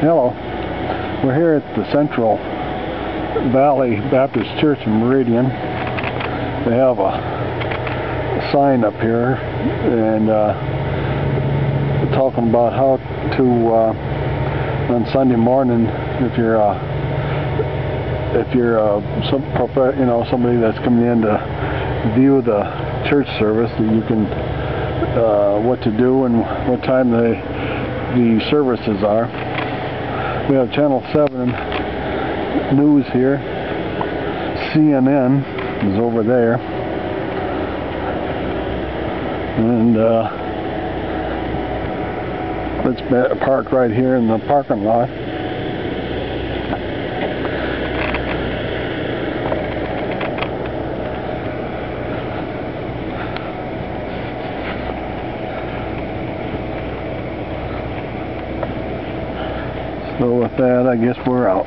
Hello. We're here at the Central Valley Baptist Church in Meridian. They have a, sign up here and uh, talking about how to uh, on Sunday morning if you're uh, if you're uh, some you know somebody that's coming in to view the church service that you can uh, what to do and what time the the services are. We have Channel 7 news here. CNN is over there. And uh, let's park right here in the parking lot. So with that, I guess we're out.